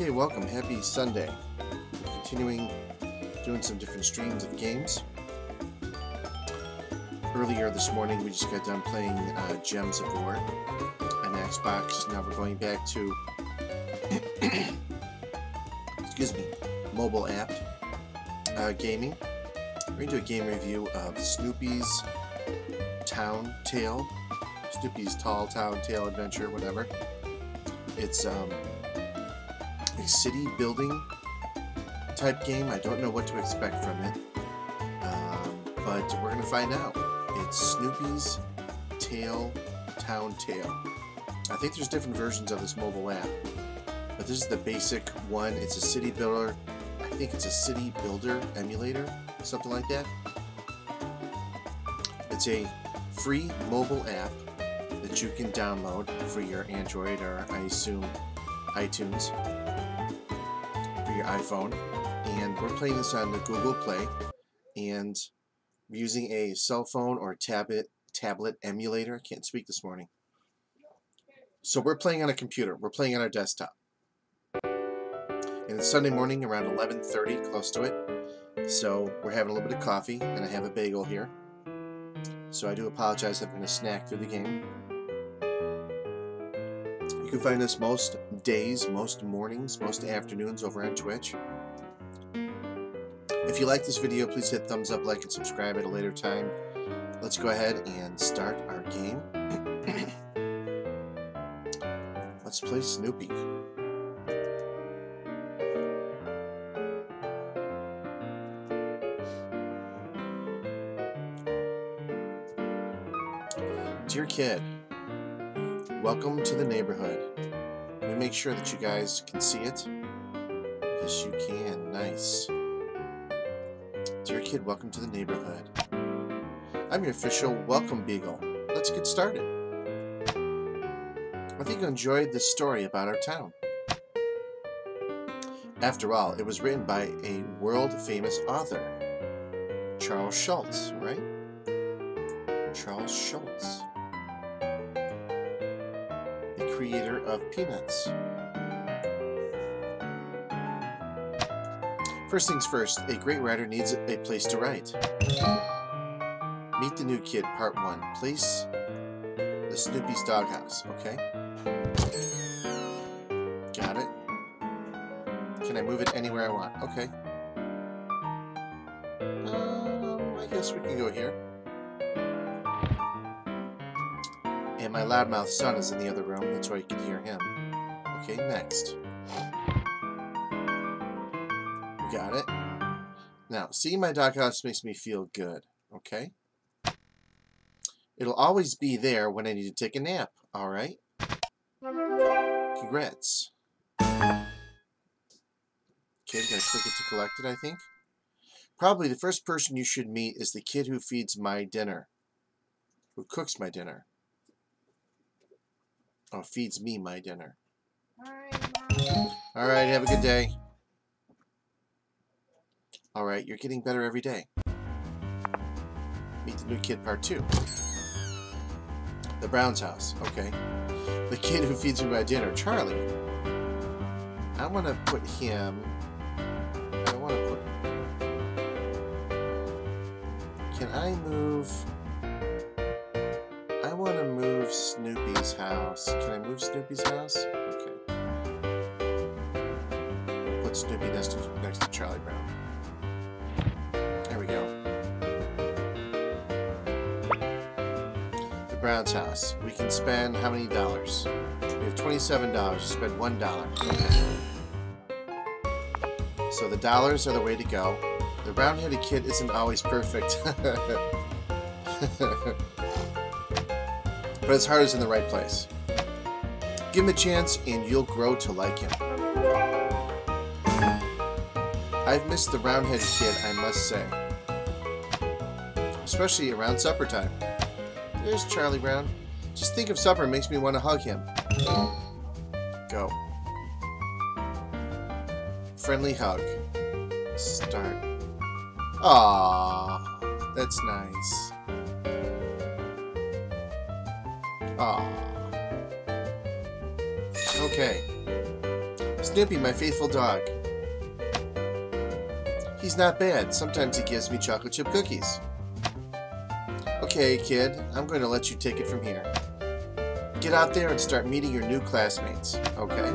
Okay, welcome. Happy Sunday. We're continuing doing some different streams of games. Earlier this morning, we just got done playing uh, Gems of War on Xbox. Now we're going back to, excuse me, mobile app uh, gaming. We're going to do a game review of Snoopy's Town Tale, Snoopy's Tall Town Tale Adventure, whatever. It's um, city building type game. I don't know what to expect from it, um, but we're going to find out. It's Snoopy's Tale Town Tale. I think there's different versions of this mobile app, but this is the basic one. It's a city builder. I think it's a city builder emulator, something like that. It's a free mobile app that you can download for your Android or I assume iTunes iPhone. And we're playing this on the Google Play and using a cell phone or tablet tablet emulator. I can't speak this morning. So we're playing on a computer. We're playing on our desktop. And it's Sunday morning around 11:30, close to it. So we're having a little bit of coffee, and I have a bagel here. So I do apologize I'm going to snack through the game. You can find us most days, most mornings, most afternoons over on Twitch. If you like this video, please hit thumbs up, like, and subscribe at a later time. Let's go ahead and start our game. Let's play Snoopy. Dear kid, welcome to the neighborhood. Make sure that you guys can see it. Yes, you can. Nice. Dear kid, welcome to the neighborhood. I'm your official welcome beagle. Let's get started. I think you enjoyed this story about our town. After all, it was written by a world-famous author, Charles Schulz, right? Charles Schulz, creator of Peanuts. First things first, a great writer needs a place to write. Meet the New Kid, Part 1. Place the Snoopy's Doghouse, okay? Got it. Can I move it anywhere I want? Okay. Um, I guess we can go here. And my loudmouth son is in the other room, that's why you can hear him. Okay, next. Got it. Now, seeing my doghouse makes me feel good, okay? It'll always be there when I need to take a nap, alright? Congrats. Kid, I click it to collect it, I think? Probably the first person you should meet is the kid who feeds my dinner. Who cooks my dinner. Oh, feeds me my dinner. Alright, have a good day. Alright, you're getting better every day. Meet the new kid part two. The Brown's house, okay. The kid who feeds me my dinner, Charlie. I want to put him... I want to put... Can I move... I want to move Snoopy's house. Can I move Snoopy's house? Okay. Put Snoopy next to, next to Charlie Brown. There we go. The Brown's house. We can spend how many dollars? We have $27. Spend $1. Okay. So the dollars are the way to go. The round-headed kid isn't always perfect. but his heart is in the right place. Give him a chance and you'll grow to like him. I've missed the round-headed kid, I must say. Especially around supper time. There's Charlie Brown. Just think of supper makes me want to hug him. Go. Friendly hug. Start. Ah, that's nice. Aww. Okay. Snoopy, my faithful dog. He's not bad. Sometimes he gives me chocolate chip cookies. Okay, kid, I'm going to let you take it from here. Get out there and start meeting your new classmates, okay?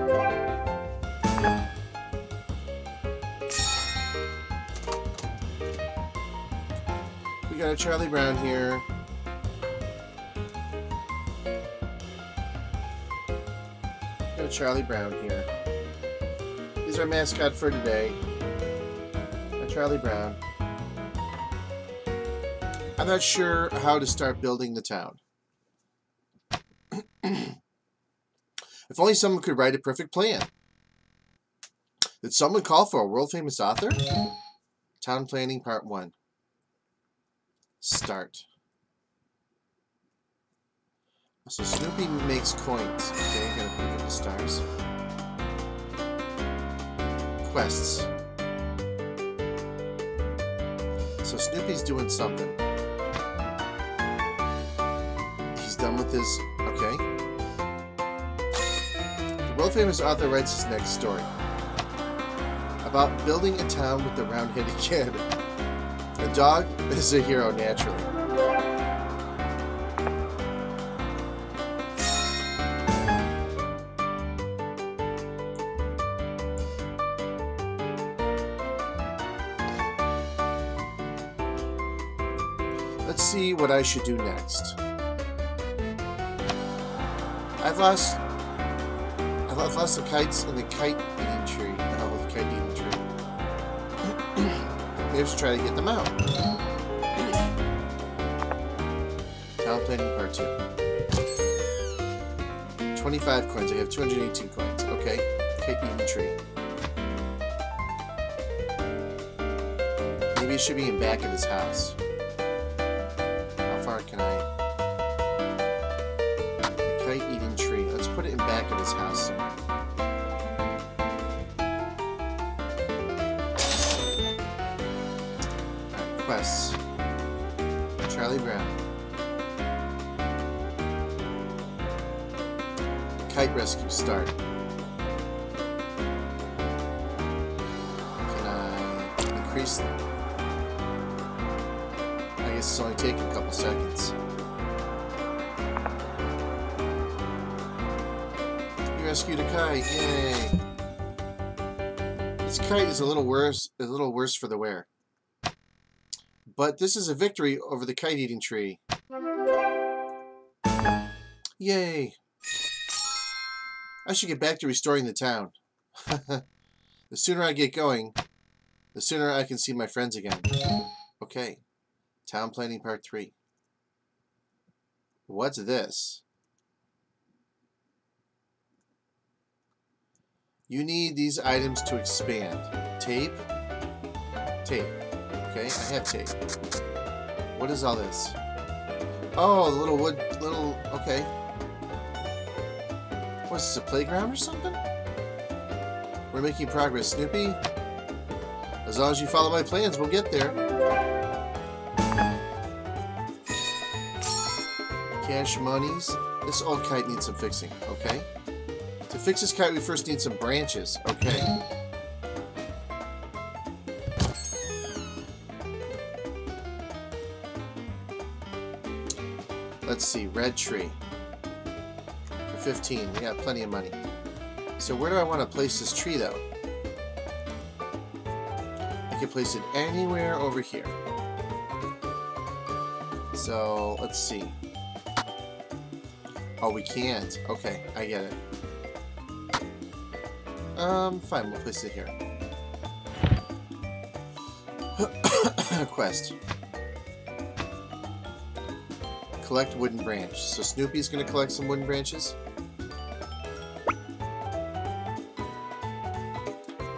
We got a Charlie Brown here. Charlie Brown here. He's our mascot for today. A Charlie Brown. I'm not sure how to start building the town. if only someone could write a perfect plan. Did someone call for a world famous author? Town Planning Part 1. Start. So Snoopy makes coins. Okay, stars. Quests. So Snoopy's doing something. He's done with his... Okay. The world-famous author writes his next story. About building a town with the round-headed kid. The dog is a hero naturally. I should do next. I've lost I've lost the kites in the kite eating tree. Oh, the kite eating tree. Should try to get them out. Town planning part two. 25 coins. I have 218 coins. Okay. Kite eating tree. Maybe it should be in back of his house. Rescued a kite, yay! This kite is a little worse a little worse for the wear. But this is a victory over the kite eating tree. Yay! I should get back to restoring the town. the sooner I get going, the sooner I can see my friends again. Okay. Town planning part 3. What's this? You need these items to expand. Tape. Tape. Okay, I have tape. What is all this? Oh, the little wood, little, okay. What's this, a playground or something? We're making progress, Snoopy. As long as you follow my plans, we'll get there. Cash monies. This old kite needs some fixing, okay? To fix this kite, we first need some branches, okay? Let's see, red tree. For 15, we got plenty of money. So where do I want to place this tree, though? I can place it anywhere over here. So, let's see. Oh, we can't. Okay, I get it. Um, fine, we'll place it here. Quest. Collect wooden branch. So Snoopy's gonna collect some wooden branches.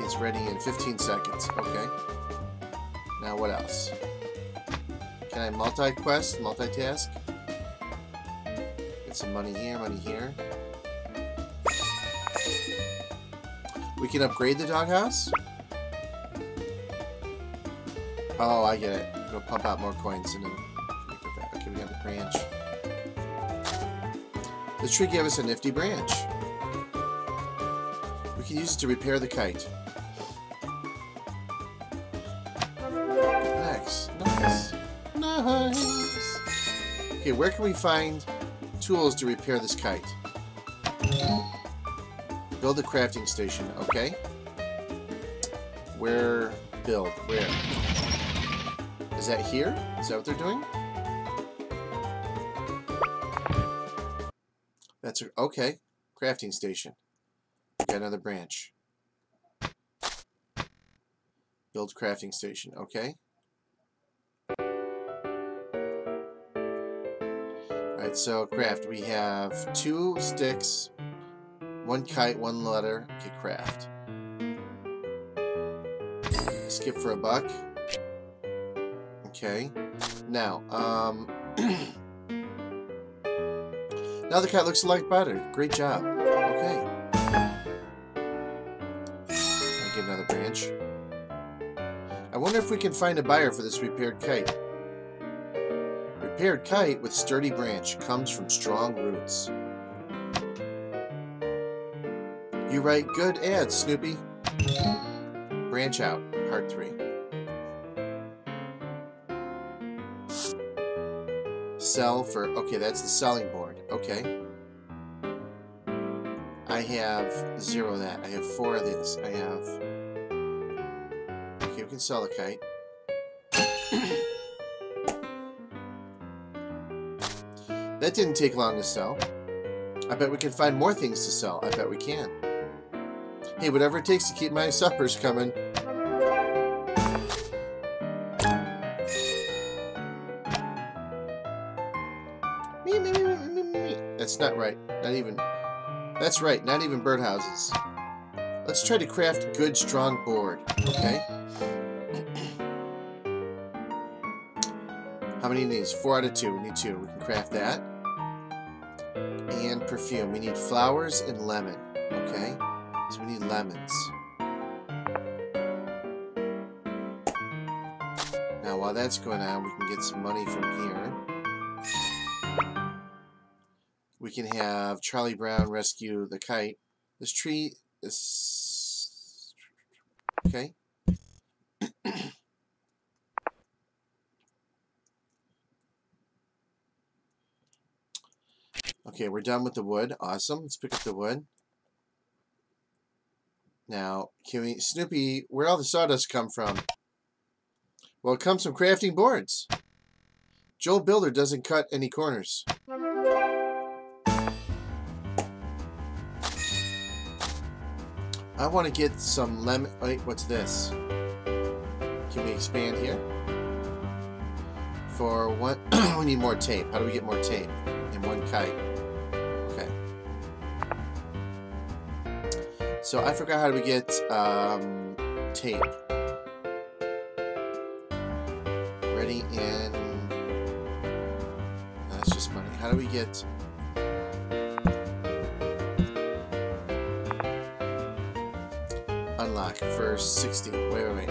It's ready in 15 seconds. Okay. Now what else? Can I multi-quest, multitask? Get some money here, money here. We can upgrade the doghouse? Oh, I get it. Go pump out more coins and then Okay, we have a branch. The tree gave us a nifty branch. We can use it to repair the kite. Nice. Nice. Nice. Okay, where can we find tools to repair this kite? Build a crafting station, okay. Where build? Where? Is that here? Is that what they're doing? That's a, okay. Crafting station. Got another branch. Build crafting station. Okay. Alright, so craft. We have two sticks, one kite, one letter. Okay, craft. Skip for a buck. Okay. Now, um... now the kite looks like better. Great job. Okay. I get another branch. I wonder if we can find a buyer for this repaired kite. Repaired kite with sturdy branch comes from strong roots. You write good ads, Snoopy. Branch out, part three. Sell for, okay, that's the selling board. Okay. I have zero of that. I have four of this. I have, okay, we can sell the kite. That didn't take long to sell. I bet we can find more things to sell. I bet we can. Hey, whatever it takes to keep my suppers coming. Me, me, me, me, me. That's not right. Not even... That's right, not even birdhouses. Let's try to craft good, strong board. Okay. How many needs? Four out of two. We need two. We can craft that. And perfume. We need flowers and lemon. Okay? So we need lemons. Now, while that's going on, we can get some money from here. We can have Charlie Brown rescue the kite. This tree is... Okay. Okay, we're done with the wood. Awesome. Let's pick up the wood. Now, can we... Snoopy, where all the sawdust come from? Well, it comes from crafting boards. Joe Builder doesn't cut any corners. I want to get some lemon... Wait, what's this? Can we expand here? For what? we need more tape. How do we get more tape? And one kite. So I forgot how we get um, tape. Ready and... That's just money. How do we get... Unlock for 60. Wait, wait, wait.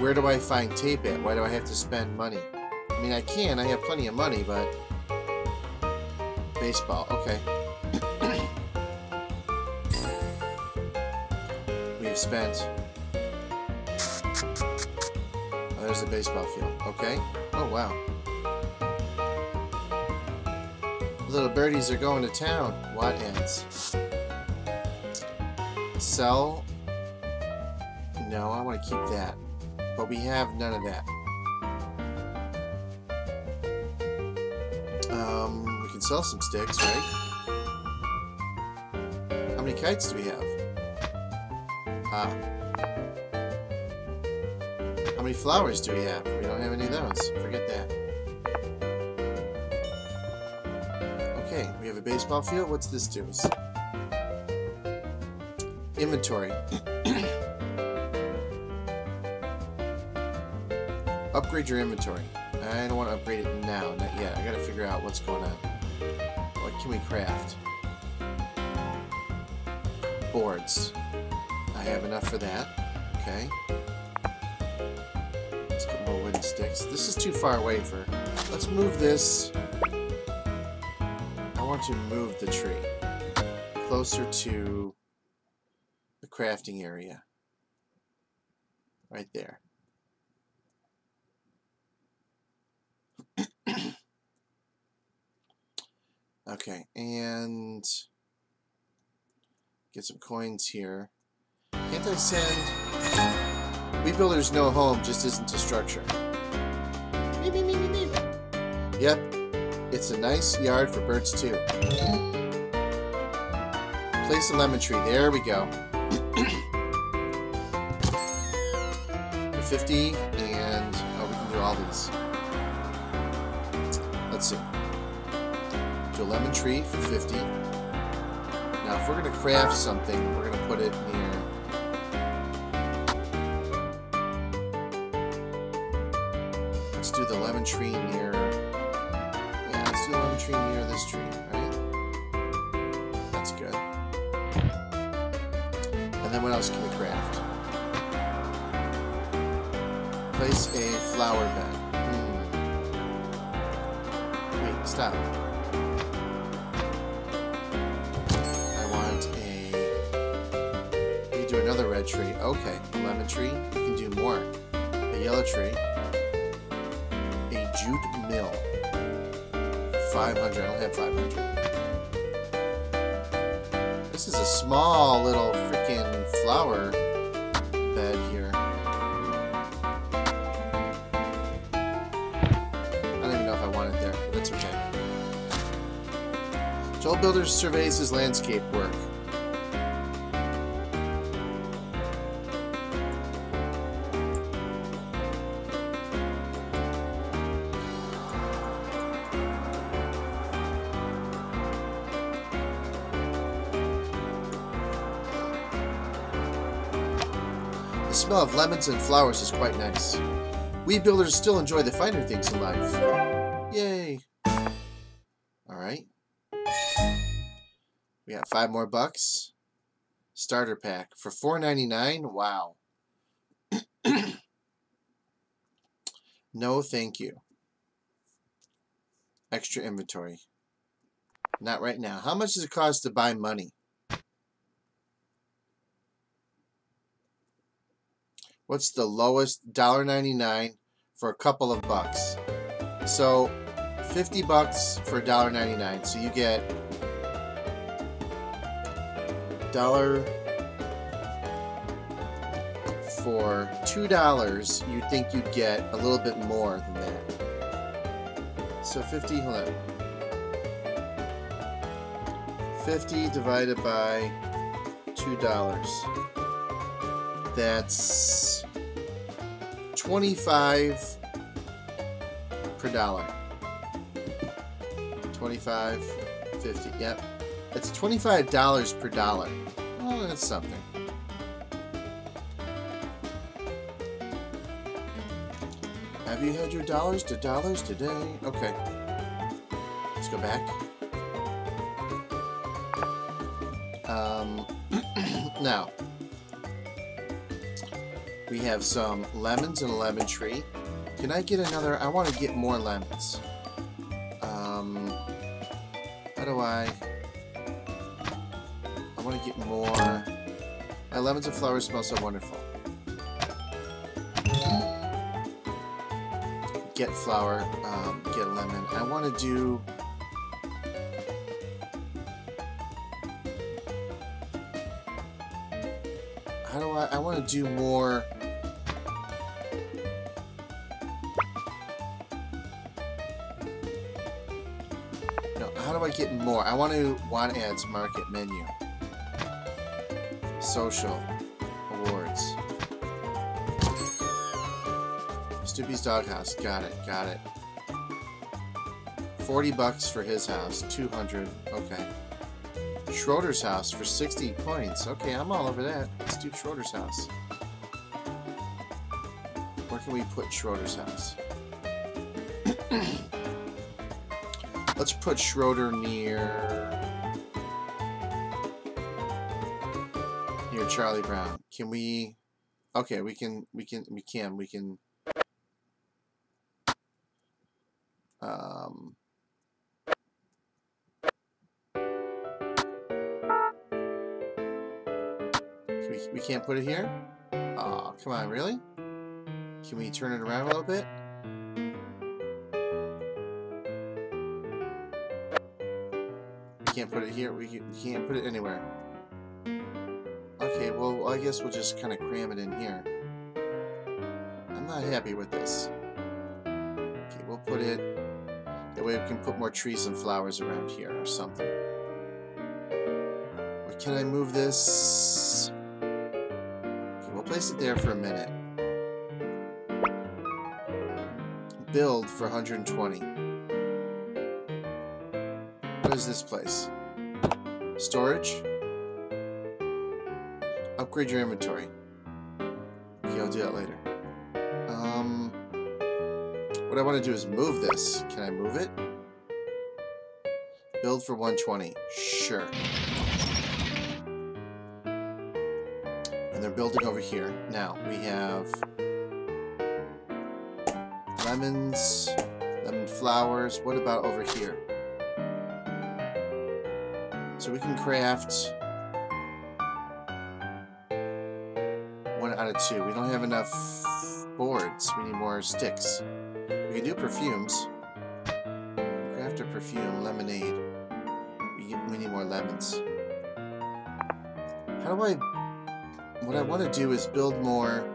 Where do I find tape at? Why do I have to spend money? I mean, I can. I have plenty of money, but... Baseball. Okay. Spent... Oh, there's the baseball field. Okay. Oh, wow. Little birdies are going to town. What ends? Sell. No, I want to keep that. But we have none of that. Um, we can sell some sticks, right? How many kites do we have? Ah. How many flowers do we have? We don't have any of those. Forget that. Okay, we have a baseball field. What's this do? Inventory. upgrade your inventory. I don't want to upgrade it now, not yet. I gotta figure out what's going on. What can we craft? Boards. I have enough for that. Okay. Let's more wooden sticks. This is too far away for... Let's move this. I want to move the tree closer to the crafting area. Right there. okay, and get some coins here. Can't I send... We Builders No Home just isn't a structure. Yep, it's a nice yard for birds too. Place a lemon tree. There we go. for 50, and oh, we can do all these. Let's see. Do a lemon tree for 50. Now, if we're going to craft something, we're going to put it near lemon tree near... Yeah, let's do the lemon tree near this tree, right? That's good. And then what else can we craft? Place a flower bed. Hmm. Wait, stop. I want a... We do another red tree. Okay, a lemon tree. We can do more. A yellow tree jute mill. 500. I don't have 500. This is a small little freaking flower bed here. I don't even know if I want it there, but that's okay. Joe Builders surveys his landscape work. Smell of lemons and flowers is quite nice. We builders still enjoy the finer things in life. Yay! Alright. We got five more bucks. Starter pack for $4.99. Wow. no, thank you. Extra inventory. Not right now. How much does it cost to buy money? What's the lowest? $1.99 for a couple of bucks. So 50 bucks for $1.99. So you get dollar for two dollars you'd think you'd get a little bit more than that so 50 hold on 50 divided by two dollars that's 25 per dollar. 25 50 yep. It's $25 per dollar. Oh that's something. Have you had your dollars to dollars today? Okay. Let's go back. Um now we have some lemons and a lemon tree. Can I get another? I want to get more lemons. Um, how do I? I want to get more. My lemons and flowers smell so wonderful. Get flower, um, get lemon. I want to do how do I, I want to do more, no, how do I more? I want to, want ads market menu, social, awards, Snoopy's Doghouse, got it, got it, 40 bucks for his house, 200, okay. Schroeder's house for 60 points. Okay, I'm all over that. Let's do Schroeder's house. Where can we put Schroeder's house? Let's put Schroeder near... Near Charlie Brown. Can we... Okay, we can, we can, we can, we can... Um... We, we can't put it here? Aw, come on, really? Can we turn it around a little bit? Can't put it here. We can't put it anywhere. Okay, well, I guess we'll just kind of cram it in here. I'm not happy with this. Okay, we'll put it... That way we can put more trees and flowers around here or something. Can I move this? Okay, we'll place it there for a minute. Build for 120. What is this place? Storage? Upgrade your inventory. Okay, I'll do that later. Um, what I want to do is move this. Can I move it? Build for 120. Sure. And they're building over here. Now, we have lemons, lemon flowers. What about over here? So we can craft one out of two. We don't have enough boards. We need more sticks. We can do perfumes. Craft a perfume, lemonade. We, we need more lemons. How do I... What I want to do is build more...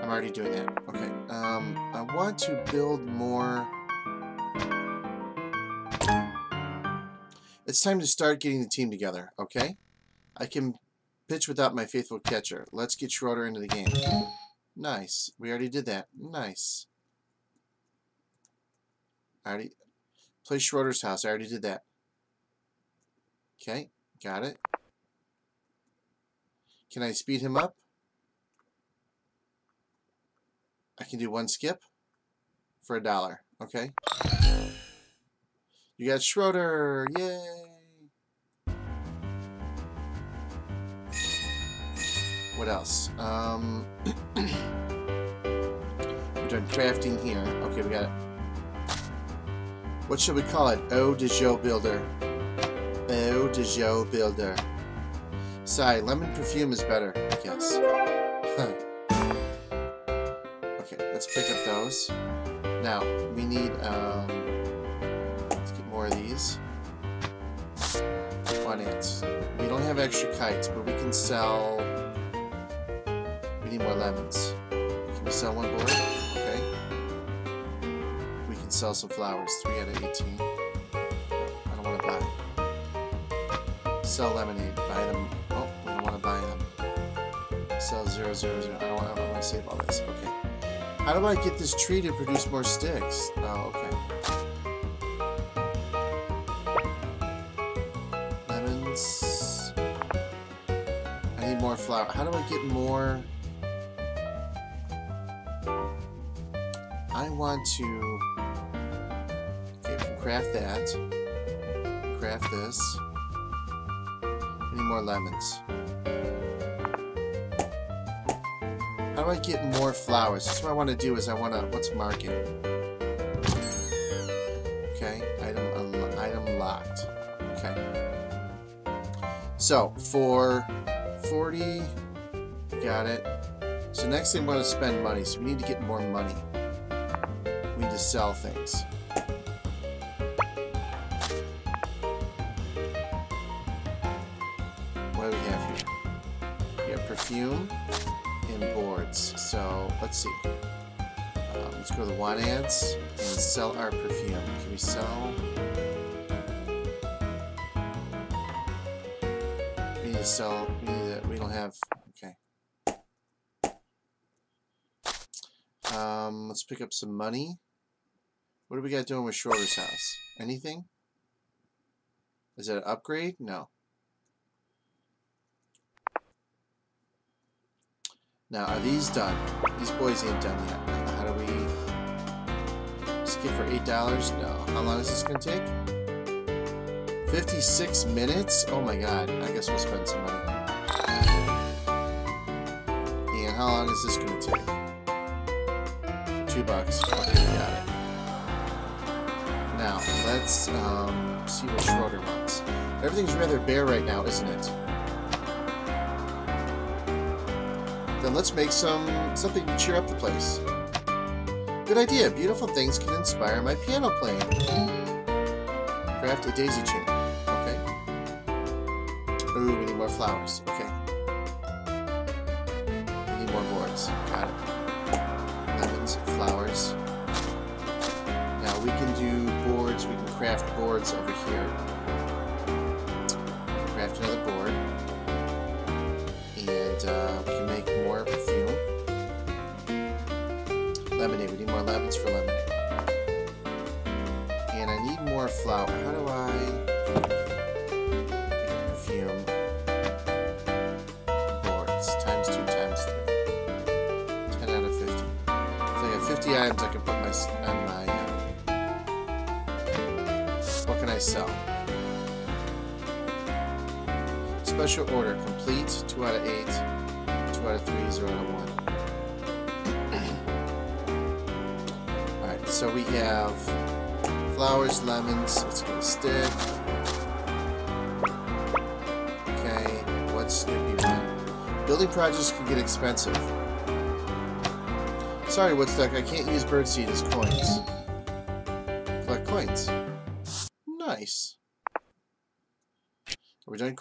I'm already doing that. Okay. Um, I want to build more... It's time to start getting the team together, okay? I can pitch without my faithful catcher. Let's get Schroeder into the game. Nice. We already did that. Nice. I already... Play Schroeder's house. I already did that. Okay. Got it. Can I speed him up? I can do one skip for a dollar. Okay. You got Schroeder! Yay! What else? Um, we're done crafting here. Okay, we got it. What should we call it? Eau de Joe Builder. Eau de Joe Builder. Sorry, lemon perfume is better, I guess. okay, let's pick up those. Now, we need, um, more. One. We don't have extra kites, but we can sell... We need more lemons. Can we sell one board? Okay. We can sell some flowers. 3 out of 18. I don't want to buy. Sell lemonade. Buy them. Oh, we don't want to buy them. Sell 0, 0, 0. I don't, I don't want to save all this. Okay. How do I get this tree to produce more sticks? Oh, okay. More. How do I get more? I want to okay, craft that. Craft this. We need more lemons. How do I get more flowers? That's what I want to do is I want to, what's market? Okay, item, item locked. Okay. So, for 40. Got it. So next thing we want to spend money. So we need to get more money. We need to sell things. What do we have here? We have perfume and boards. So let's see. Um, let's go to the want ads and sell our perfume. Can we sell? We need to sell. We need to, we don't have. Okay. Um, let's pick up some money. What do we got doing with Schroeder's house? Anything? Is it an upgrade? No. Now, are these done? These boys ain't done yet. How do we... Skip for $8? No. How long is this going to take? 56 minutes? Oh my god. I guess we'll spend some money. And how long is this going to take? Two bucks. Okay, got it. Now, let's um, see what Schroeder wants. Everything's rather bare right now, isn't it? Then let's make some something to cheer up the place. Good idea. Beautiful things can inspire my piano playing. Craft a daisy chain. Okay. Ooh, we need more flowers. Okay. Boards over here. Craft another board. And uh, we can make more perfume. Lemonade. We need more lemons for lemonade. Sell? Special order complete. Two out of eight. Two out of three. Zero out of one. Alright, so we have flowers, lemons, it's gonna stick. Okay, what's Snoopy want? Building projects can get expensive. Sorry, Woodstock, I can't use birdseed as coins.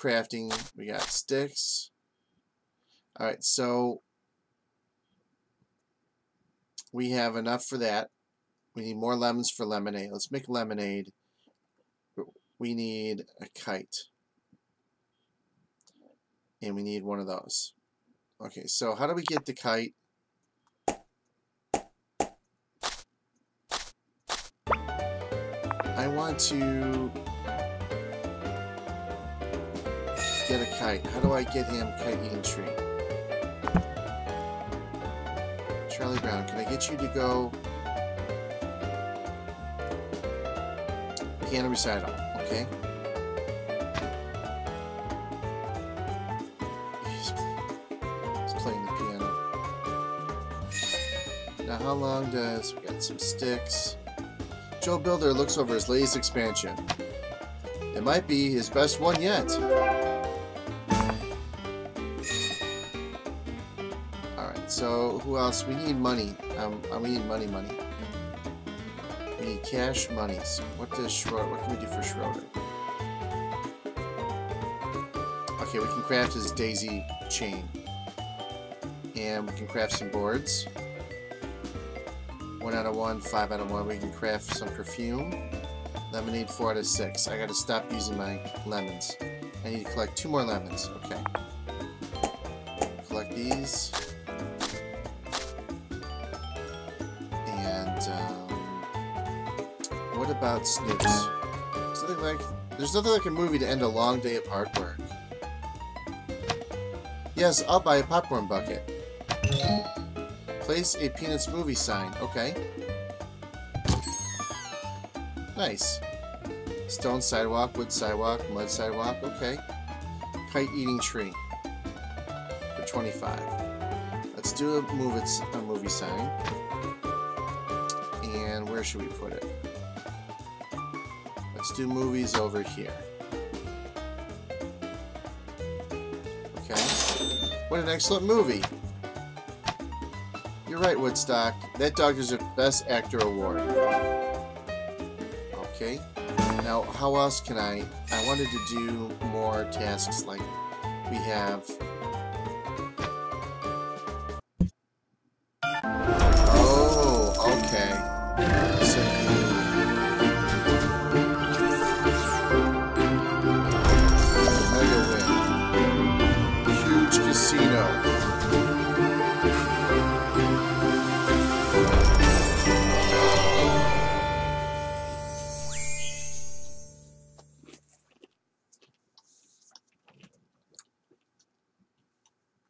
Crafting. We got sticks. Alright, so we have enough for that. We need more lemons for lemonade. Let's make lemonade. We need a kite. And we need one of those. Okay, so how do we get the kite? I want to kite. How do I get him kite tree? Charlie Brown, can I get you to go piano recital, okay? He's playing the piano. Now, how long does we got some sticks? Joe Builder looks over his latest expansion. It might be his best one yet. So who else? We need money. Um, uh, we need money, money. We need cash monies. What does Schroeder, what can we do for Schroeder? Okay, we can craft his daisy chain. And we can craft some boards. One out of one, five out of one. We can craft some perfume. Lemonade, four out of six. I gotta stop using my lemons. I need to collect two more lemons. Okay. Collect these. About Snoops? Something like, there's nothing like a movie to end a long day of hard work. Yes, I'll buy a popcorn bucket. Place a Peanuts movie sign. Okay. Nice. Stone sidewalk, wood sidewalk, mud sidewalk. Okay. Kite eating tree. For 25. Let's do a a movie sign. And where should we put it? Do movies over here. Okay. What an excellent movie. You're right, Woodstock. That dog deserves a Best Actor Award. Okay. Now, how else can I... I wanted to do more tasks like we have...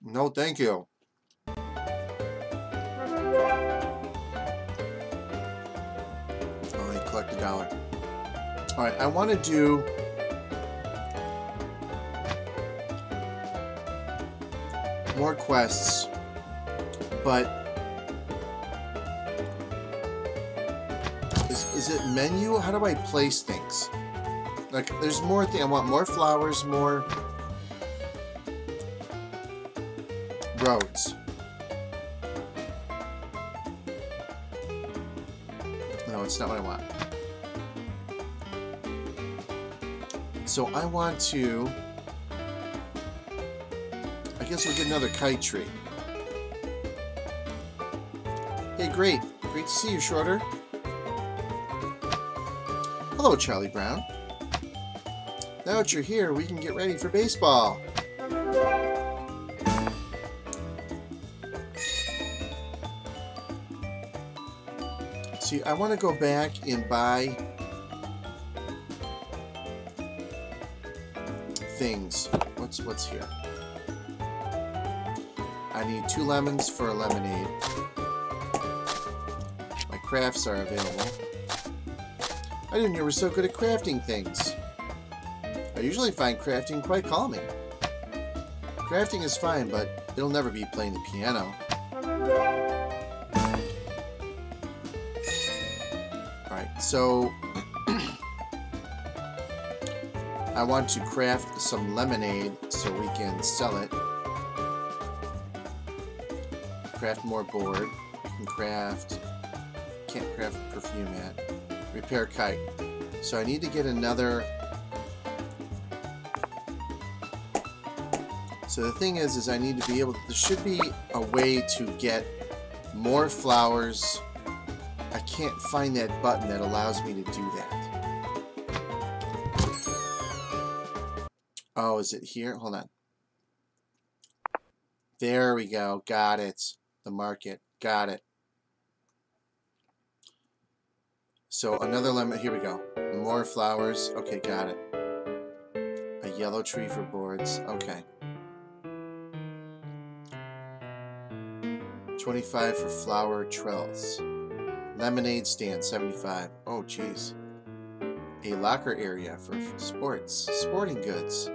No, thank you. Oh, collect a dollar. Alright, I want to do... More quests, but... Is, is it menu? How do I place things? Like, there's more thing. I want more flowers, more roads. No, it's not what I want. So I want to... I guess we'll get another kite tree. Hey, great. Great to see you, Schroeder. Hello, Charlie Brown. Now that you're here, we can get ready for baseball. I want to go back and buy things. What's what's here? I need two lemons for a lemonade. My crafts are available. I didn't know you were so good at crafting things. I usually find crafting quite calming. Crafting is fine, but it'll never be playing the piano. So... I want to craft some lemonade so we can sell it. Craft more board. Can craft... Can't craft perfume yet. Repair kite. So I need to get another... So the thing is, is I need to be able... There should be a way to get more flowers. Can't find that button that allows me to do that. Oh, is it here? Hold on. There we go. Got it. The market. Got it. So another lemon. Here we go. More flowers. Okay, got it. A yellow tree for boards. Okay. 25 for flower trellis. Lemonade stand, 75. Oh, jeez. A locker area for sports. Sporting goods.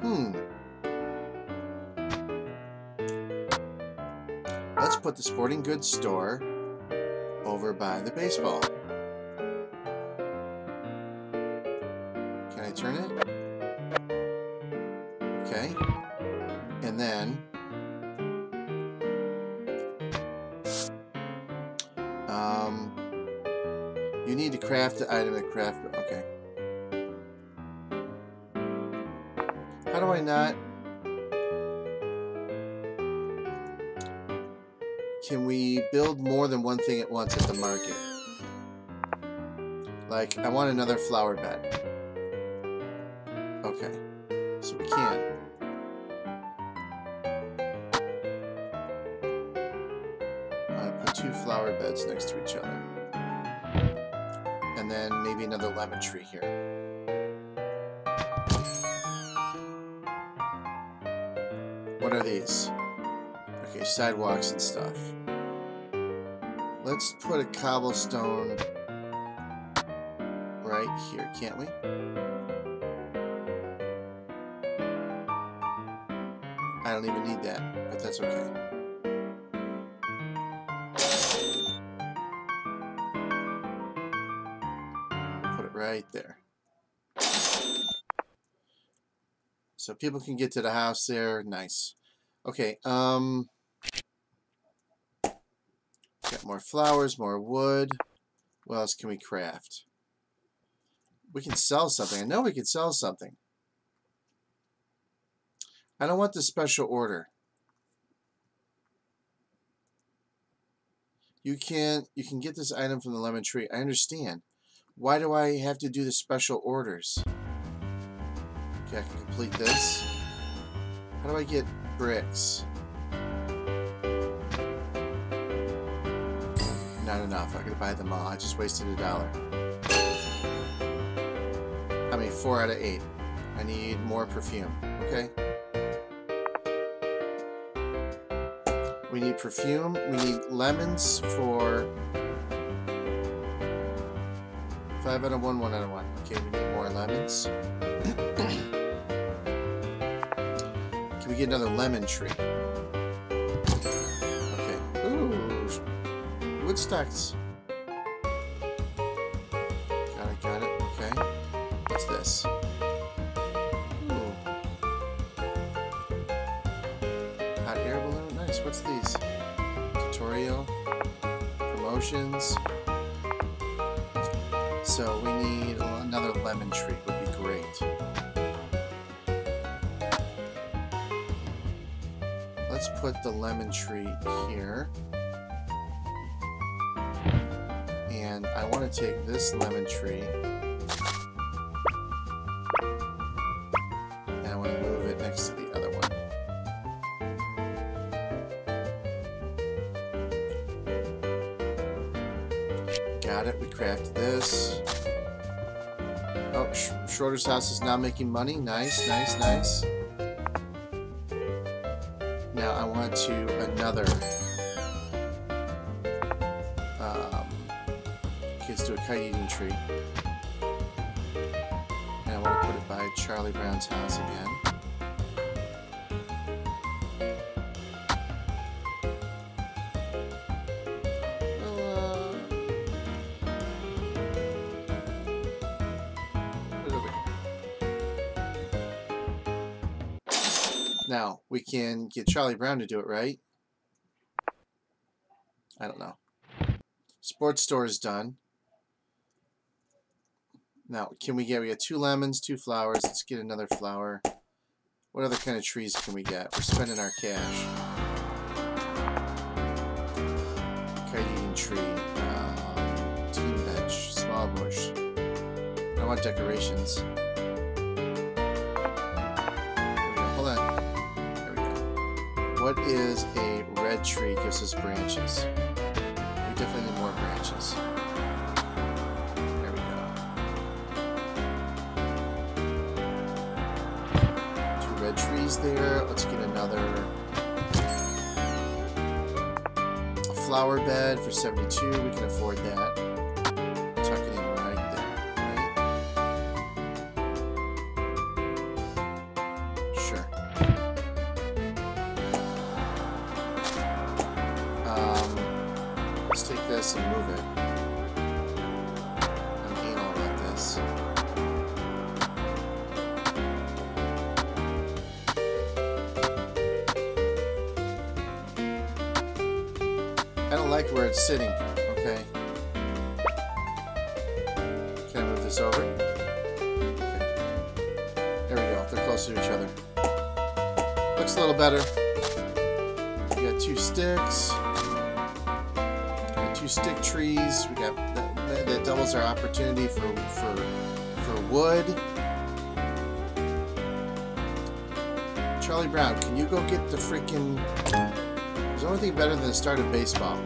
Hmm. Let's put the sporting goods store over by the baseball. Can I turn it? The item at craft... Okay. How do I not... Can we build more than one thing at once at the market? Like, I want another flower bed. Sidewalks and stuff. Let's put a cobblestone right here, can't we? I don't even need that, but that's okay. Put it right there. So people can get to the house there. Nice. Okay, um... More flowers, more wood. What else can we craft? We can sell something. I know we can sell something. I don't want the special order. You can't. you can get this item from the lemon tree. I understand. Why do I have to do the special orders? Okay, I can complete this. How do I get bricks? Not enough. I gotta buy them all. I just wasted a dollar. I mean, four out of eight. I need more perfume. Okay. We need perfume. We need lemons for five out of one, one out of one. Okay, we need more lemons. Can we get another lemon tree? Ooh. Footstacks. Got it, got it. Okay. What's this? Ooh. Hot air balloon. Nice. What's these? Tutorial. Promotions. So we need another lemon tree. Would be great. Let's put the lemon tree here. Take this lemon tree and I want to move it next to the other one. Got it, we craft this. Oh, Sh Schroeder's house is now making money. Nice, nice, nice. Now I want to another. Kite eating tree. And I want to put it by Charlie Brown's house again. Uh. Now, we can get Charlie Brown to do it, right? I don't know. Sports store is done. Now, can we get, we got two lemons, two flowers. Let's get another flower. What other kind of trees can we get? We're spending our cash. Kite eating tree. Um, team bench. Small bush. I want decorations. What is a red tree gives us branches? We definitely need more branches. There. Let's get another flower bed for 72. We can afford that. Like where it's sitting. Okay. Can I move this over? There we go. They're closer to each other. Looks a little better. We got two sticks. We got two stick trees. We got that, that, doubles our opportunity for for for wood. Charlie Brown, can you go get the freaking? There's the only thing better than the start of baseball.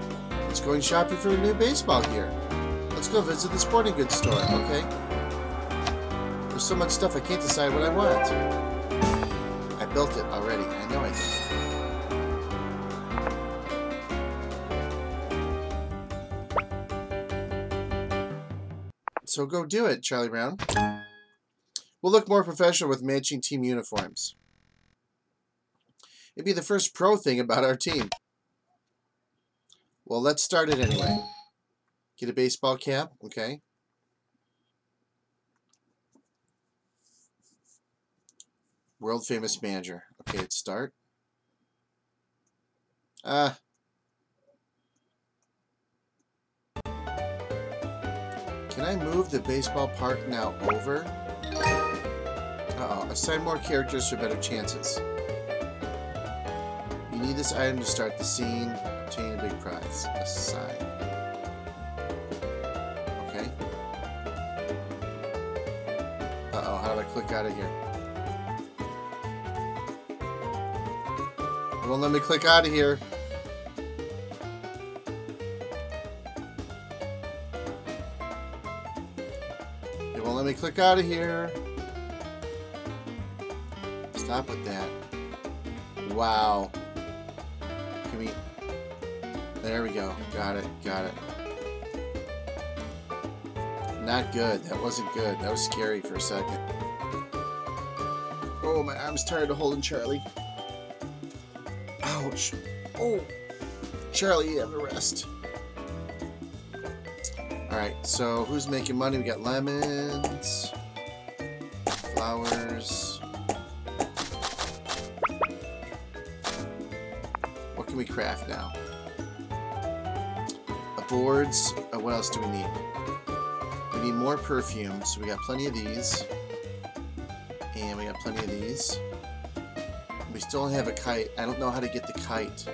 It's going shopping for the new baseball gear. Let's go visit the sporting goods store, okay? There's so much stuff I can't decide what I want. I built it already. I know I did. So go do it, Charlie Brown. We'll look more professional with matching team uniforms. It'd be the first pro thing about our team. Well, let's start it anyway. Get a baseball cap, okay. World famous manager. Okay, let's start. Ah. Can I move the baseball park now over? Uh-oh. Assign more characters for better chances. You need this item to start the scene. Obtain a big prize. Assign. Okay. Uh-oh, how do I click out of here? It won't let me click out of here. Won't let me click out of here. Stop with that. Wow. We... There we go. Got it. Got it. Not good. That wasn't good. That was scary for a second. Oh, my arm's tired of holding Charlie. Ouch. Oh. Charlie, you have a rest. Alright, so who's making money? We got lemons, craft now? Boards. Uh, what else do we need? We need more perfume, so we got plenty of these. And we got plenty of these. We still don't have a kite. I don't know how to get the kite.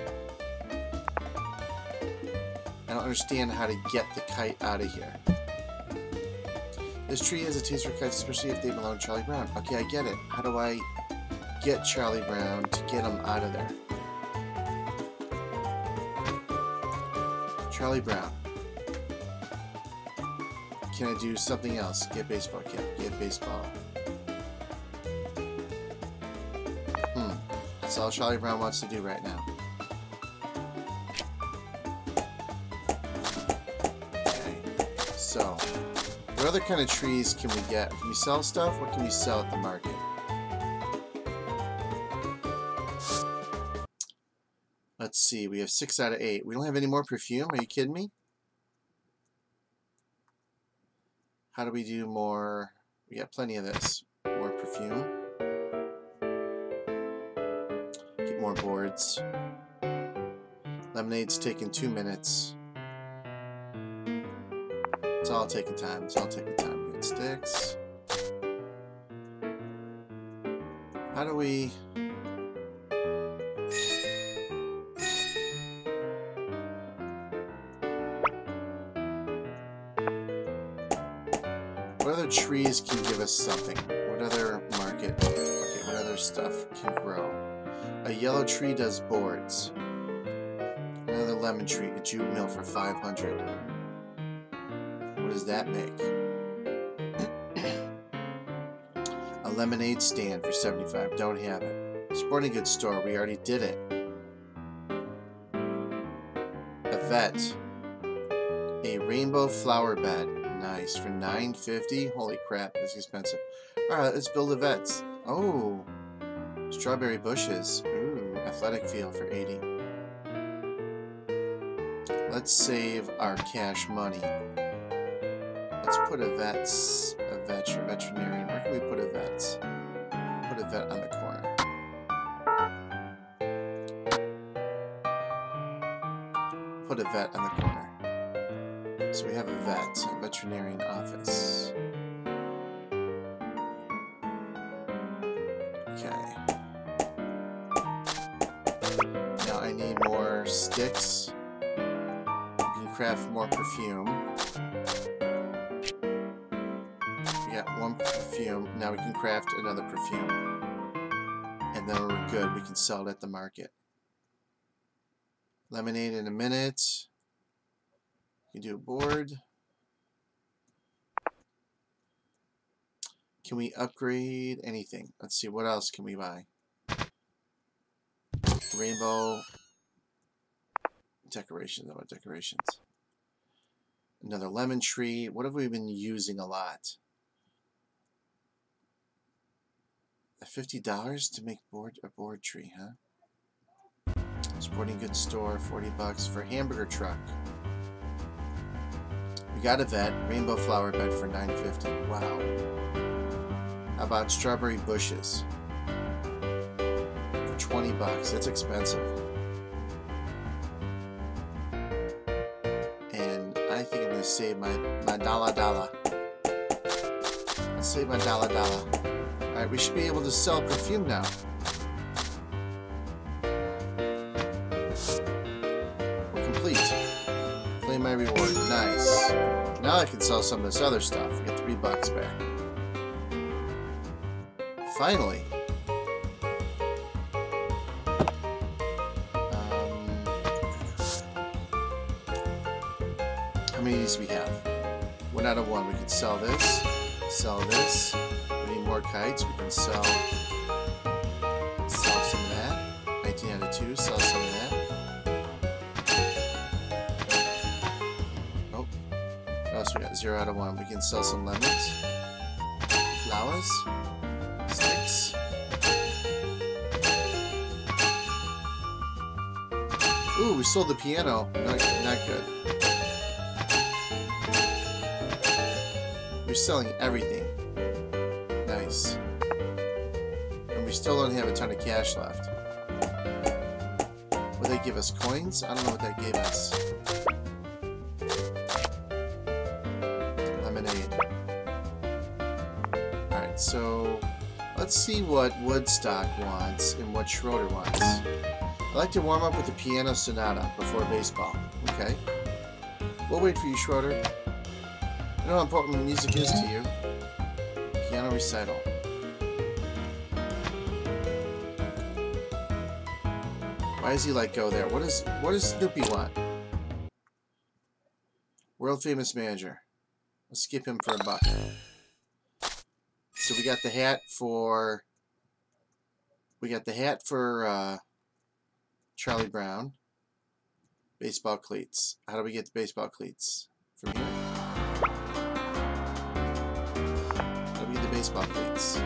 I don't understand how to get the kite out of here. This tree has a taste for kites, especially if they belong to Charlie Brown. Okay, I get it. How do I get Charlie Brown to get him out of there? Charlie Brown. Can I do something else? Get baseball cap. Get baseball. Hmm. That's all Charlie Brown wants to do right now. Okay. So, what other kind of trees can we get? Can we sell stuff? What can we sell at the market? See. We have six out of eight. We don't have any more perfume. Are you kidding me? How do we do more? We got plenty of this. More perfume. Get more boards. Lemonade's taking two minutes. It's all taking time. It's all taking time. Get sticks. How do we... trees can give us something? What other market? Okay, what other stuff can grow? A yellow tree does boards. Another lemon tree, a jute mill for 500. What does that make? a lemonade stand for 75. Don't have it. Sporting goods store, we already did it. A vet. A rainbow flower bed. Nice. For 950 Holy crap, that's expensive. Alright, let's build a vets. Oh. Strawberry bushes. Ooh, athletic field for 80. Let's save our cash money. Let's put a vets, a vet, or veterinarian. Where can we put a vets? Put a vet on the corner. Put a vet on the corner. So we have a vet, veterinarian office. Okay. Now I need more sticks. We can craft more perfume. We got one perfume. Now we can craft another perfume. And then we're good. We can sell it at the market. Lemonade in a minute. You do a board. Can we upgrade anything? Let's see, what else can we buy? Rainbow decorations. What decorations? Another lemon tree. What have we been using a lot? Fifty dollars to make board a board tree, huh? Sporting goods store, forty bucks for hamburger truck. We got a vet, rainbow flower bed for 950. Wow. About strawberry bushes? For 20 bucks. It's expensive. And I think I'm gonna save my my dollar dollar. Let's save my dollar dollar. Alright, we should be able to sell perfume now. We're complete. Claim my reward. Nice. Now I can sell some of this other stuff. Get three bucks back. Finally. Um, how many of these we have? One out of one. We can sell this. Sell this. We need more kites. We can sell sell some of that. 19 out of 2. Sell some of that. What else we got? Zero out of one. We can sell some lemons. Flowers. Sold the piano. Not, not good. You're selling everything. Nice. And we still don't have a ton of cash left. Will they give us coins? I don't know what that gave us. Lemonade. Alright, so let's see what Woodstock wants and what Schroeder wants. I like to warm up with the piano sonata before baseball. Okay. We'll wait for you, Schroeder. You know how important music is to you. Piano recital. Why does he like go there? What is what does Snoopy want? World famous manager. Let's skip him for a buck. So we got the hat for we got the hat for uh, Charlie Brown. Baseball cleats. How do we get the baseball cleats? From here? How do we get the baseball cleats?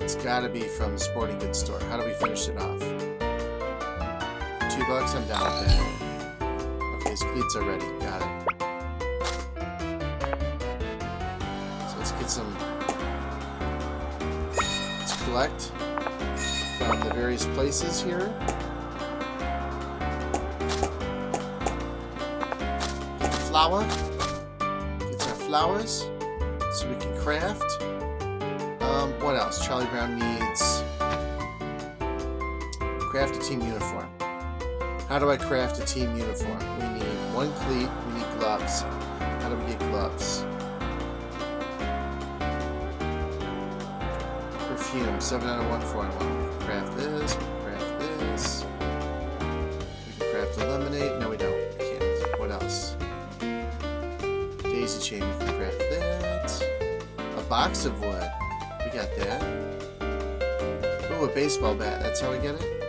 It's gotta be from the sporting goods store. How do we finish it off? Two bucks, I'm down with that. Okay, his cleats are ready. Got it. So let's get some. Let's collect the various places here. Get the. Get our flowers so we can craft. Um, what else? Charlie Brown needs craft a team uniform. How do I craft a team uniform? We need one cleat, we need gloves. How do we get gloves? Perfume, 7 out of 1, 4 out of 1. We can craft this, we can craft this. We can craft a lemonade. No, we don't. We can't. What else? Daisy chain, we can craft that. A box of wood. We got that. Ooh, a baseball bat. That's how we get it?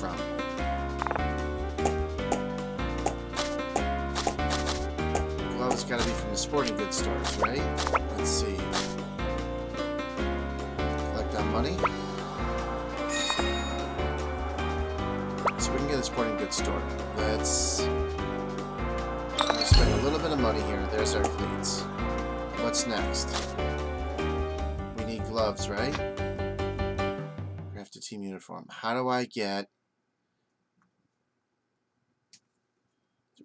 From? Glove's gotta be from the sporting goods stores, right? Let's see. Collect that money. So we can get a sporting goods store. Let's spend a little bit of money here. There's our cleats. What's next? We need gloves, right? Craft a team uniform. How do I get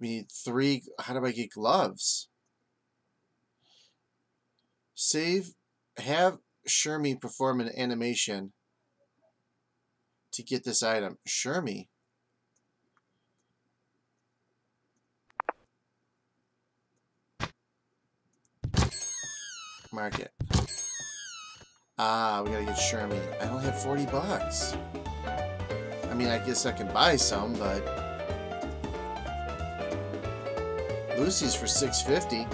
Need three. How do I get gloves? Save. Have Shermy perform an animation to get this item. Shermy. Market. Ah, we gotta get Shermy. I only have 40 bucks. I mean, I guess I can buy some, but... Lucy's for 650.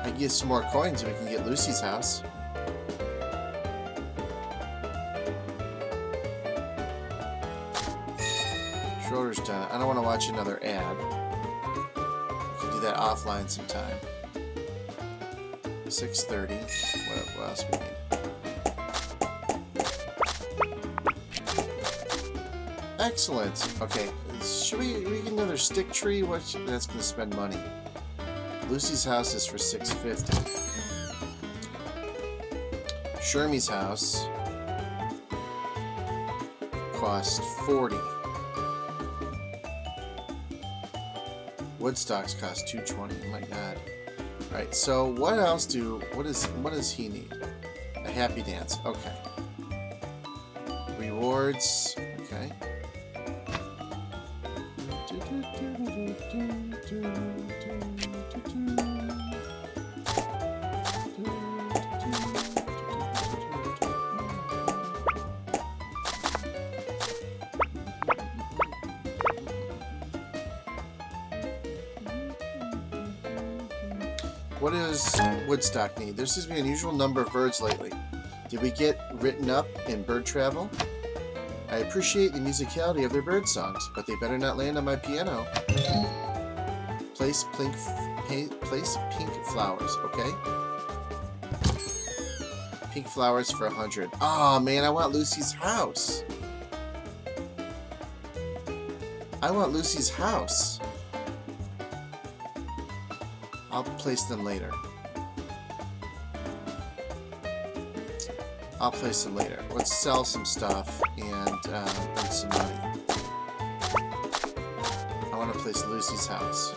I can get some more coins and we can get Lucy's house. Schroeder's done. I don't want to watch another ad. We can do that offline sometime. 630. What, else we need? Excellent. Okay. Should we, we get another stick tree? What? That's to spend money. Lucy's house is for 650. Shermy's house cost 40. Woodstocks cost 220. Oh my god. Alright, so what else do what is what does he need? A happy dance. Okay. Rewards. Okay. What does Woodstock need? There seems to be an unusual number of birds lately. Did we get written up in bird travel? I appreciate the musicality of their bird songs, but they better not land on my piano. Place pink, place pink flowers, okay? Pink flowers for a hundred. Oh man, I want Lucy's house. I want Lucy's house. I'll place them later. I'll place them later. Let's sell some stuff earn some money. I want to place Lucy's house.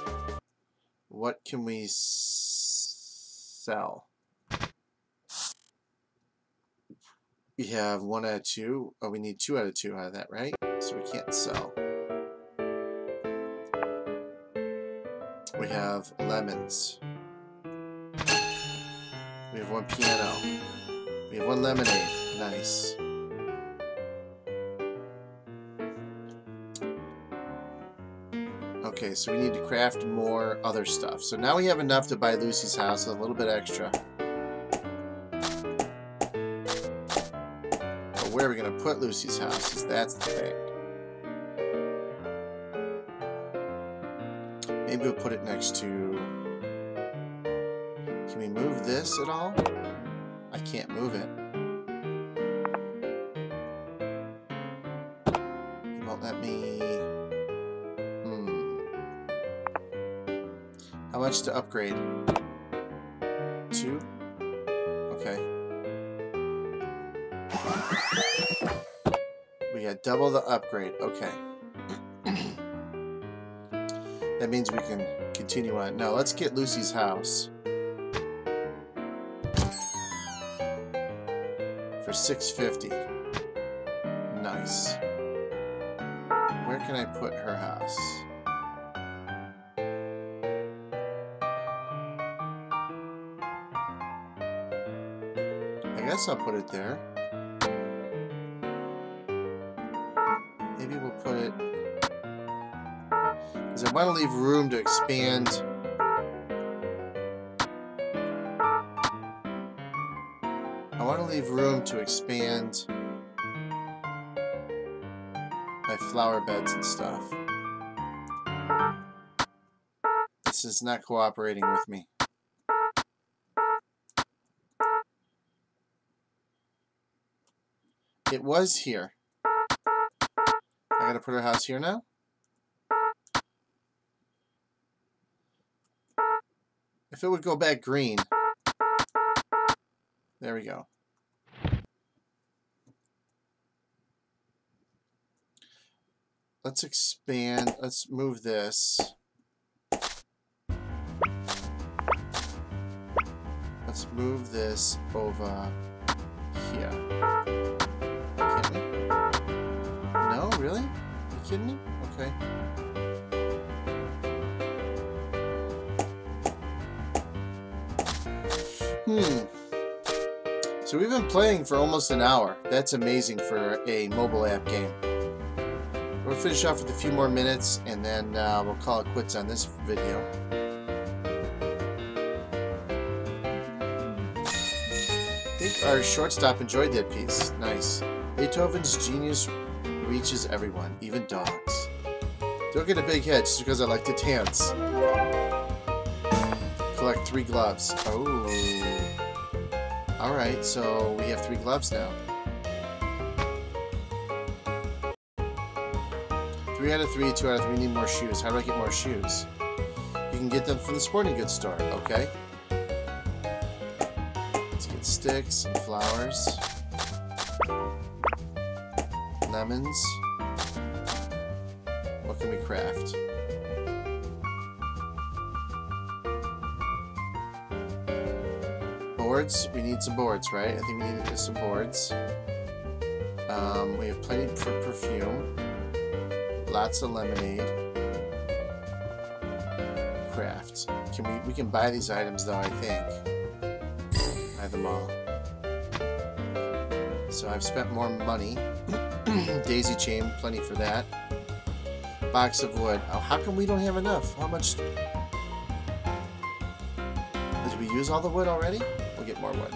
What can we sell? We have one out of two. Oh, we need two out of two out of that, right? So we can't sell. We have lemons. We have one piano. We have one lemonade. Nice. Okay, so we need to craft more other stuff. So now we have enough to buy Lucy's house, a little bit extra. But where are we going to put Lucy's house? That's the thing. Maybe we'll put it next to... Can we move this at all? I can't move it. It won't let me... How much to upgrade? Two? Okay. We got double the upgrade. Okay. That means we can continue on. Now, let's get Lucy's house. For 650 Nice. Where can I put her house? I'll put it there. Maybe we'll put it because I want to leave room to expand I want to leave room to expand my flower beds and stuff. This is not cooperating with me. It was here. I gotta put her house here now? If it would go back green. There we go. Let's expand. Let's move this. Let's move this over here. Kidding me? Okay. Hmm. So we've been playing for almost an hour. That's amazing for a mobile app game. We'll finish off with a few more minutes and then uh, we'll call it quits on this video. I think our shortstop enjoyed that piece. Nice. Beethoven's genius reaches everyone, even dogs. Don't get a big head just because I like to dance. Collect three gloves. Oh. Alright, so we have three gloves now. Three out of three, two out of three, need more shoes. How do I get more shoes? You can get them from the sporting goods store, okay? Let's get sticks and flowers. Lemons. What can we craft? boards. We need some boards, right? I think we need some boards. Um, we have plenty for perfume. Lots of lemonade. Craft. Can we? We can buy these items though. I think. Buy them all. So I've spent more money. Daisy chain, plenty for that. Box of wood. Oh, how come we don't have enough? How much? Did we use all the wood already? We'll get more wood.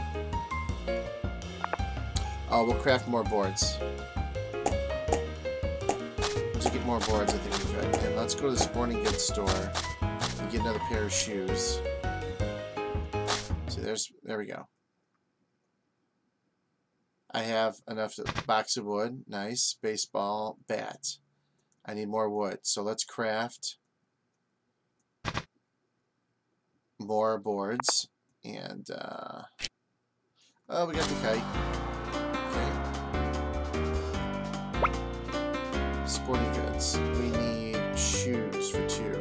Oh, we'll craft more boards. To get more boards, I think we could. And let's go to the sporting goods store and get another pair of shoes. So there's, there we go. I have enough box of wood. Nice. Baseball bat. I need more wood. So let's craft more boards. And, uh, oh, we got the kite. Okay. Sporting goods. We need shoes for two.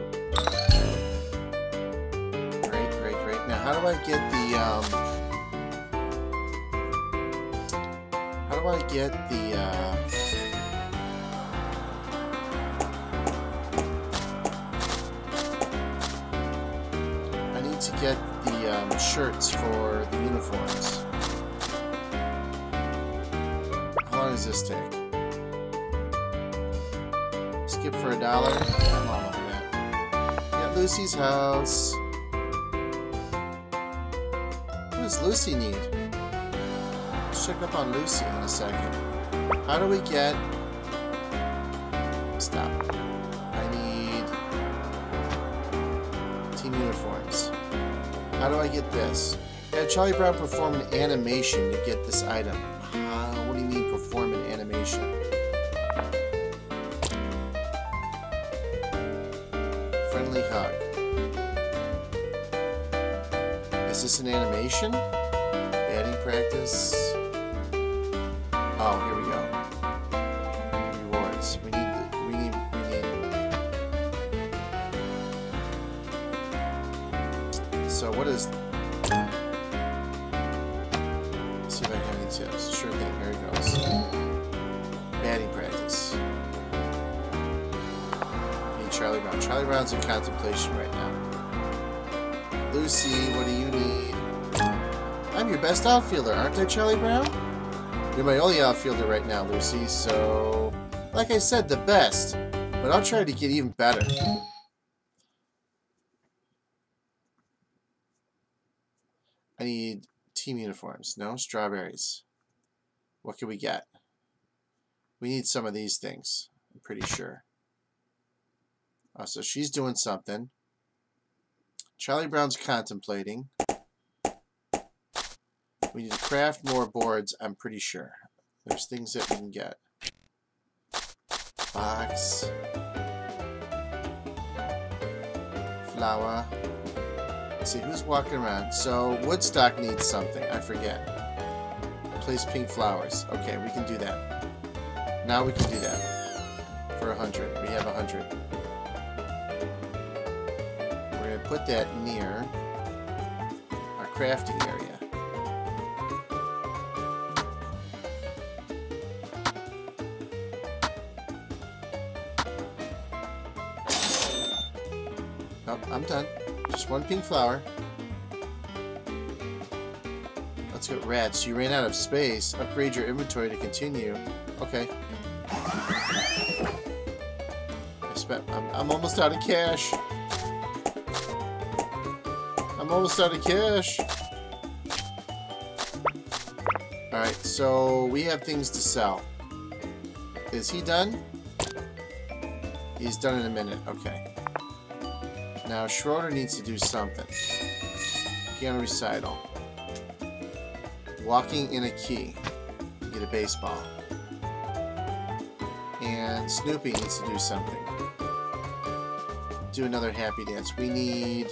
Great, great, great. Now, how do I get the, um, I get the, uh, I need to get the um, shirts for the uniforms. How long does this take? Skip for a dollar? Over that. Lucy's house. What does Lucy need? Check up on Lucy in a second. How do we get... Stop. I need... Team uniforms. How do I get this? Yeah, Charlie Brown perform an animation to get this item. Outfielder, aren't I, Charlie Brown? You're my only outfielder right now, Lucy, so... Like I said, the best. But I'll try to get even better. I need team uniforms. No? Strawberries. What can we get? We need some of these things. I'm pretty sure. Oh, so she's doing something. Charlie Brown's contemplating. We need to craft more boards, I'm pretty sure. There's things that we can get. Box. Flower. Let's see, who's walking around? So, Woodstock needs something. I forget. Place pink flowers. Okay, we can do that. Now we can do that. For a hundred. We have a hundred. We're going to put that near our crafting area. I'm done. Just one pink flower. Let's go rats. You ran out of space. Upgrade your inventory to continue. Okay. I spent. I'm, I'm almost out of cash. I'm almost out of cash. Alright, so we have things to sell. Is he done? He's done in a minute. Okay. Now, Schroeder needs to do something. Piano recital. Walking in a key. Get a baseball. And Snoopy needs to do something. Do another happy dance. We need...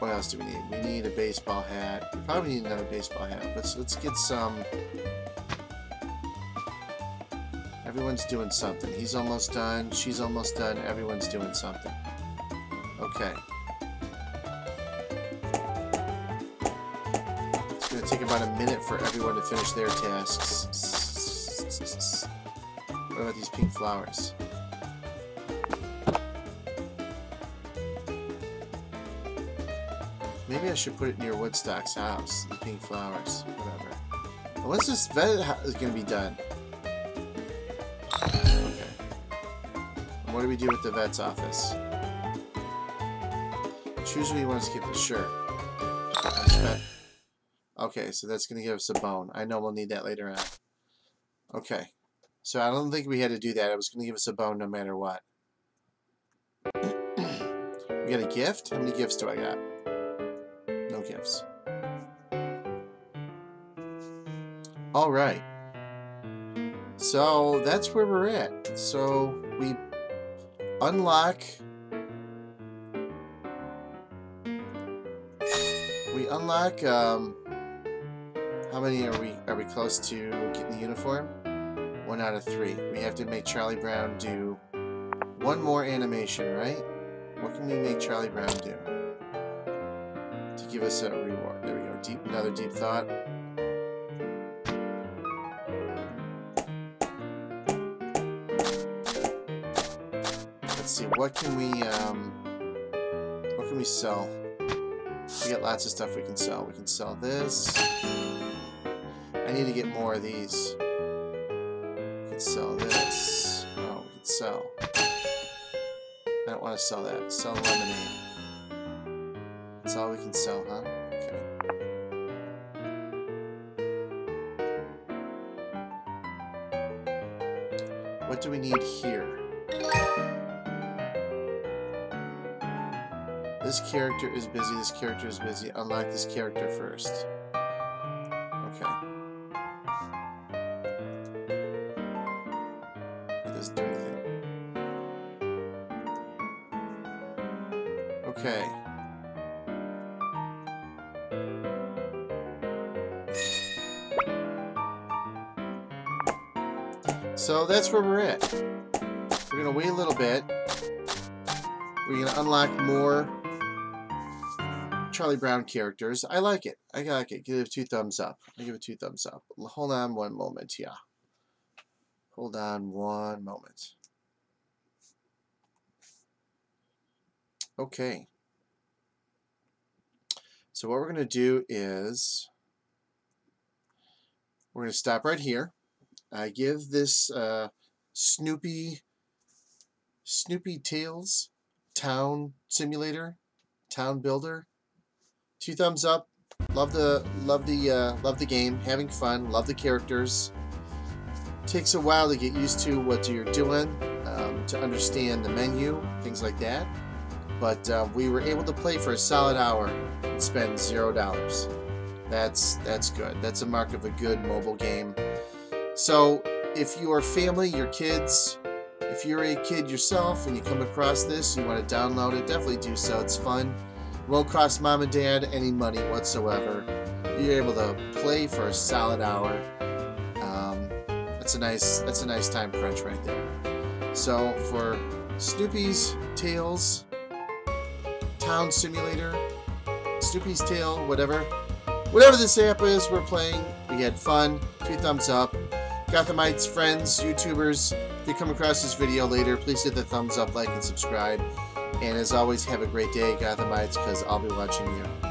What else do we need? We need a baseball hat. We probably need another baseball hat. Let's let's get some. Everyone's doing something. He's almost done. She's almost done. Everyone's doing something. Okay. It's gonna take about a minute for everyone to finish their tasks. What about these pink flowers? Maybe I should put it near Woodstock's house. The pink flowers. Whatever. When's this vet is going to be done? Do we do with the vet's office? Choose who you want to skip the shirt. Okay, so that's going to give us a bone. I know we'll need that later on. Okay. So I don't think we had to do that. It was going to give us a bone no matter what. we got a gift? How many gifts do I got? No gifts. Alright. So that's where we're at. So we unlock we unlock um how many are we are we close to getting the uniform? One out of three. We have to make Charlie Brown do one more animation, right? What can we make Charlie Brown do? To give us a reward. There we go. Deep another deep thought. What can we um what can we sell? We got lots of stuff we can sell. We can sell this. I need to get more of these. We can sell this. Oh, we can sell. I don't want to sell that. Sell lemonade. That's all we can sell, huh? Okay. What do we need here? This character is busy, this character is busy. Unlock this character first. Okay. It doesn't do anything. Okay. So that's where we're at. We're gonna wait a little bit. We're gonna unlock more Charlie Brown characters. I like it. I like it. Give it two thumbs up. I give it two thumbs up. Hold on one moment, yeah. Hold on one moment. Okay. So what we're going to do is we're going to stop right here. I give this uh, Snoopy Snoopy Tales Town Simulator Town Builder two thumbs up. Love the love the uh, love the game, having fun, love the characters. Takes a while to get used to what you're doing, um, to understand the menu, things like that. But uh, we were able to play for a solid hour and spend zero dollars. That's that's good. That's a mark of a good mobile game. So if your family, your kids, if you're a kid yourself and you come across this, you want to download it, definitely do so. It's fun. Won't cost mom and dad any money whatsoever. You're able to play for a solid hour. Um, that's a nice that's a nice time crunch right there. So for Snoopy's Tales Town Simulator, Snoopy's Tale, whatever, whatever this app is we're playing, we had fun. Two thumbs up. Gothamites, friends, YouTubers, if you come across this video later, please hit the thumbs up, like, and subscribe. And as always, have a great day, Gothamites, because I'll be watching you.